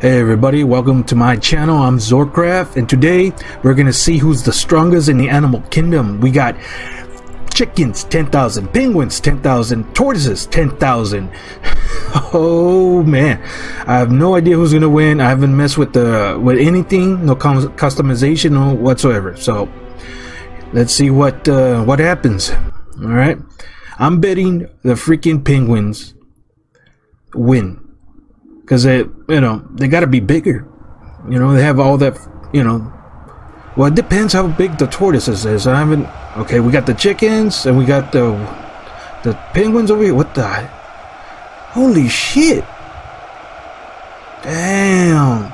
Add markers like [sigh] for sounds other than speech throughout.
Hey everybody, welcome to my channel. I'm Zurcraft, and today we're gonna see who's the strongest in the animal kingdom. We got chickens, 10,000, penguins, 10,000, tortoises, 10,000. [laughs] Oh man, I have no idea who's gonna win. I haven't messed with the with anything, no customization no whatsoever. So let's see what uh, what happens. All right, I'm betting the freaking penguins win because they you know they got to be bigger. You know they have all that you know. Well, it depends how big the tortoises is. I haven't. Okay, we got the chickens and we got the the penguins over here. What the? Holy shit! Damn!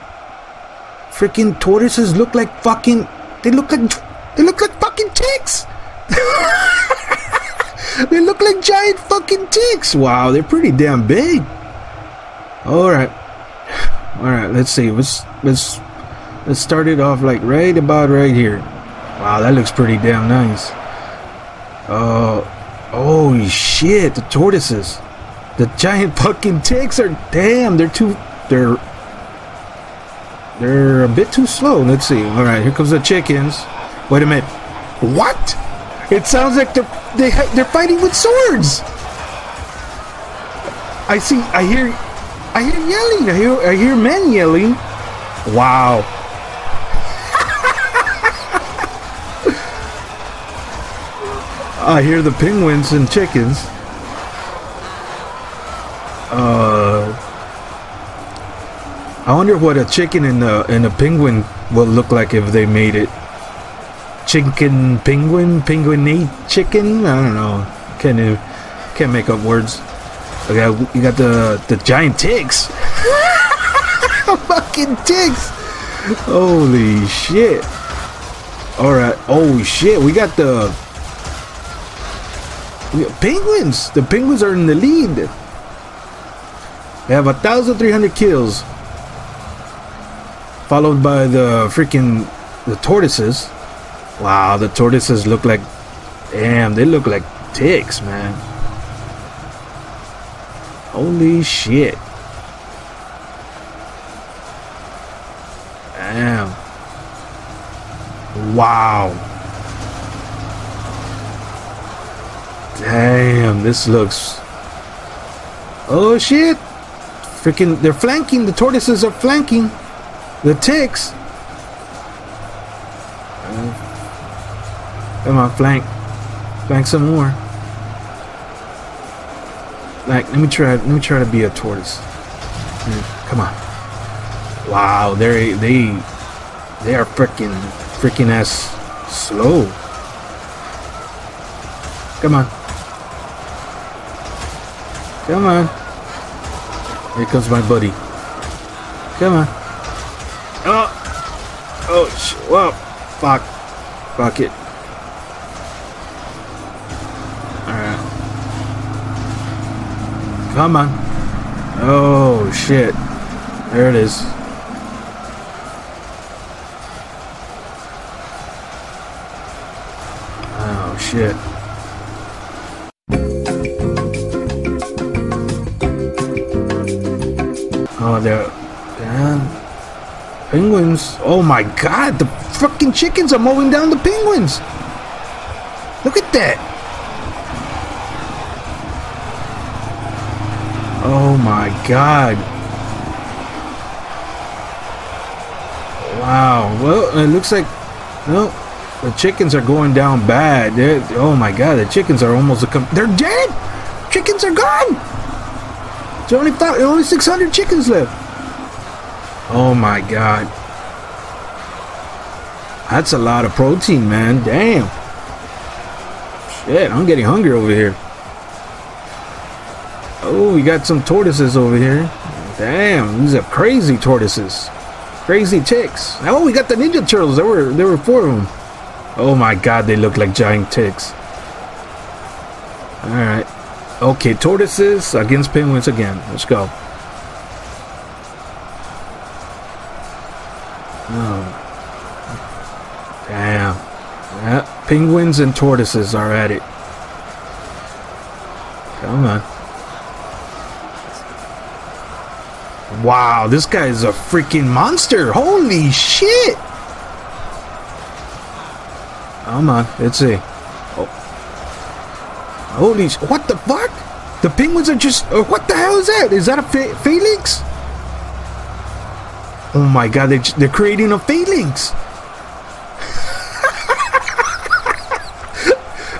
Freaking tortoises look like fucking. They look like they look like fucking ticks. [laughs] they look like giant fucking ticks. Wow, they're pretty damn big. All right, all right. Let's see. Let's let's let's start it off like right about right here. Wow, that looks pretty damn nice. Uh, holy shit! The tortoises. The giant [laughs] fucking ticks are damn. They're too. They're. They're a bit too slow. Let's see. All right, here comes the chickens. Wait a minute. What? It sounds like they're they they're fighting with swords. I see. I hear. I hear yelling. I hear. I hear men yelling. Wow. I hear the penguins and chickens. Uh, I wonder what a chicken and a and a penguin will look like if they made it. Chicken penguin penguin eat chicken. I don't know. Can't can't make up words. Okay, you got the the giant ticks. [laughs] Fucking ticks. Holy shit. All right. Oh shit. We got the we got penguins. The penguins are in the lead. They have a 1,300 kills. Followed by the freaking the tortoises. Wow, the tortoises look like damn, they look like ticks, man. Holy shit. Damn. Wow. Damn, this looks Oh shit. Freaking, they're flanking. The tortoises are flanking. The ticks. Come on, flank. Flank some more. Like, let me try. Let me try to be a tortoise. Mm, come on. Wow, they they they are freaking freaking ass slow. Come on. Come on. Here comes my buddy. Come on. Oh! Oh, whoa. Fuck. Fuck it. Come on. Oh, shit. There it is. Oh, shit. Oh, they're damn penguins. Oh my god, the fucking chickens are mowing down the penguins. Look at that. Oh my god. Wow. Well, it looks like no, the chickens are going down bad. They're, oh my god, the chickens are almost a they're dead. Chickens are gone. There's only five, only 600 chickens left. Oh my god. That's a lot of protein, man. Damn. Shit, I'm getting hungry over here. Oh, we got some tortoises over here. Damn, these are crazy tortoises. Crazy ticks. Oh, we got the Ninja Turtles. There were there were four of them. Oh my god, they look like giant ticks. Alright. Okay, tortoises against penguins again. Let's go. Oh. Damn. Yeah, penguins and tortoises are at it. Come on. Wow, this guy is a freaking monster. Holy shit. Come on, let's see. Oh. Holy, what the fuck? The penguins are just, uh, what the hell is that? Is that a phalanx? Oh my god, they're, they're creating a phalanx. [laughs]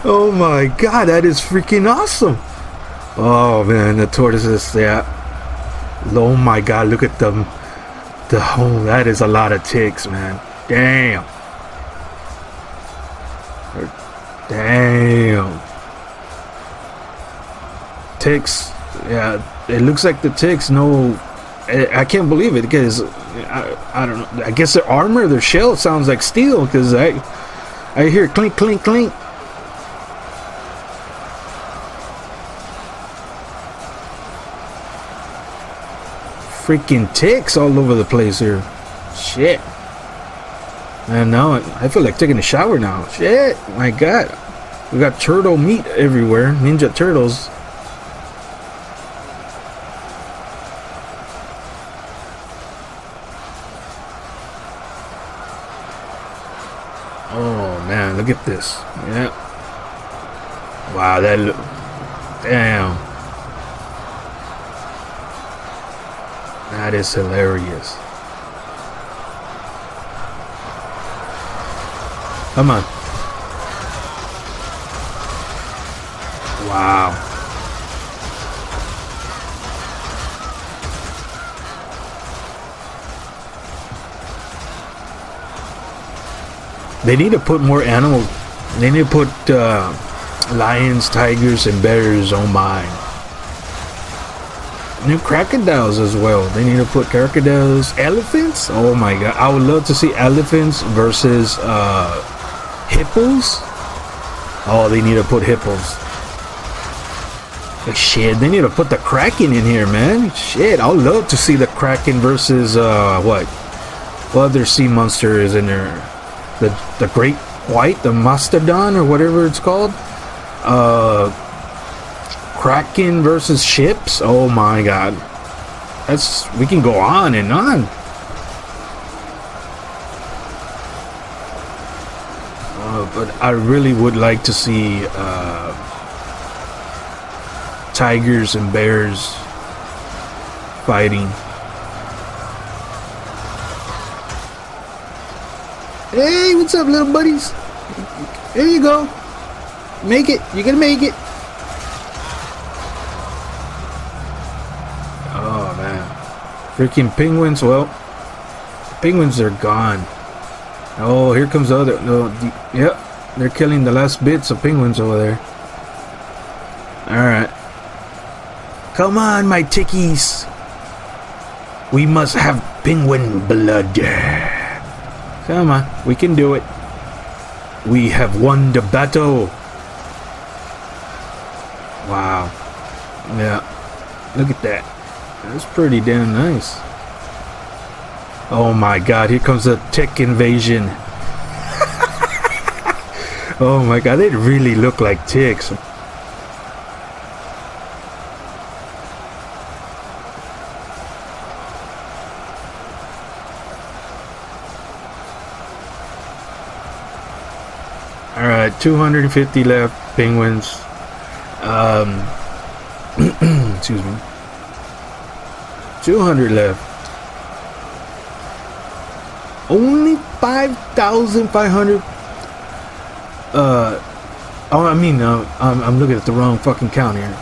oh my god, that is freaking awesome. Oh man, the tortoises, yeah. Oh my god, look at them. The oh, that is a lot of ticks, man. Damn. Damn. Ticks. Yeah, it looks like the ticks. I, I can't believe it because I, I don't know. I guess their armor, their shell sounds like steel because I I hear clink, clink, clink. Freaking ticks all over the place here. Shit. And now I feel like taking a shower now. Shit. My god. We got turtle meat everywhere. Ninja turtles. Oh man, look at this. Yeah. Wow, that look. Damn. That is hilarious. Come on. Wow. They need to put more animals. They need to put uh, lions, tigers, and bears on mine new crocodiles as well. They need to put crocodiles, elephants. Oh my god, I would love to see elephants versus uh, hippos. Oh, they need to put hippos. shit, they need to put the kraken in here, man. Shit, I would love to see the kraken versus uh, what? What other sea monster is in there? The the great white, the mastodon or whatever it's called. Uh, Kraken versus ships? Oh my god. That's we can go on and on. Uh, but I really would like to see uh, tigers and bears fighting. Hey, what's up, little buddies? There you go. Make it. You're gonna make it. Freaking penguins. Well, penguins are gone. Oh, here comes the other. No, the, yep, they're killing the last bits of penguins over there. Alright. Come on, my tickies. We must have penguin blood. Come on, we can do it. We have won the battle. Wow. Yeah. Look at that. That's pretty damn nice. Oh my god, here comes a tick invasion. [laughs] oh my god, they really look like ticks. Alright, 250 left, penguins. Um, [clears throat] excuse me. 200 left. Only 5,500. Uh, oh, I mean, uh, I'm, I'm looking at the wrong fucking count here.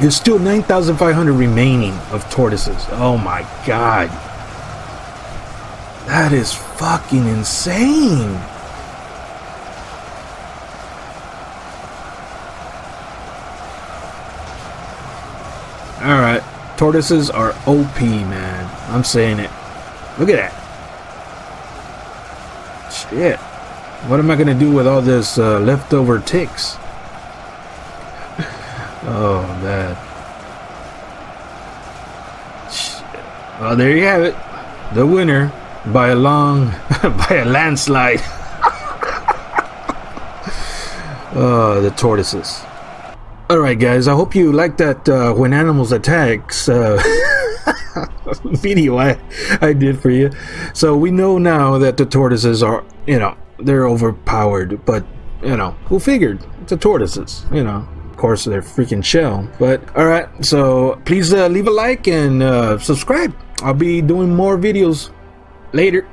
There's still 9,500 remaining of tortoises. Oh my god. That is fucking insane. Alright. Tortoises are OP, man. I'm saying it. Look at that. Shit. What am I going to do with all this uh, leftover ticks? [laughs] oh, man. Shit. Well, there you have it. The winner by a long, [laughs] by a landslide. oh, [laughs] the tortoises. Alright guys, I hope you like that uh, when animals attacks. Uh video I, I did for you. So we know now that the tortoises are, you know, they're overpowered, but, you know, who figured? It's the tortoises, you know. Of course, they're freaking shell. But, alright, so please uh, leave a like and uh, subscribe. I'll be doing more videos later.